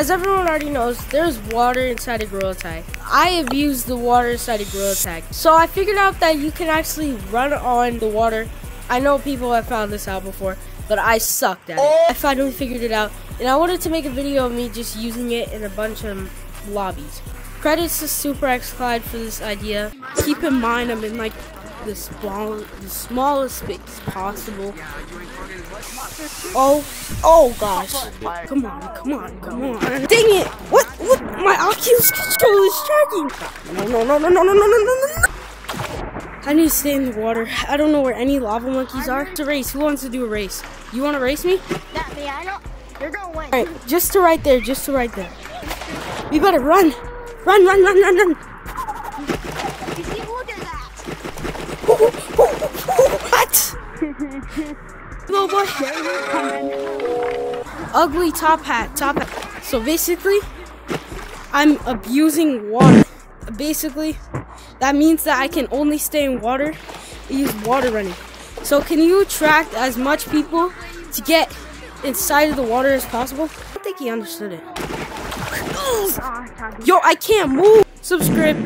As everyone already knows, there's water inside a Gorilla Tag. I have used the water inside a Gorilla Tag. So I figured out that you can actually run on the water. I know people have found this out before, but I sucked at it. I finally figured it out, and I wanted to make a video of me just using it in a bunch of lobbies. Credits to Super X Clyde for this idea. Keep in mind I'm in like the small, the smallest space possible. Oh, oh gosh! Come on, come on, come on! Dang it! What? What? My Oculus controller is tracking! No, no, no, no, no, no, no, no, no! I need to stay in the water. I don't know where any lava monkeys are. It's a race. Who wants to do a race? You want to race me? Not me. I don't. You're gonna win. All right, just to right there. Just to right there. We better run, run, run, run, run, run. Ugly top hat, top hat. So basically, I'm abusing water. Basically, that means that I can only stay in water use water running. So can you attract as much people to get inside of the water as possible? I think he understood it. Yo, I can't move. Subscribe.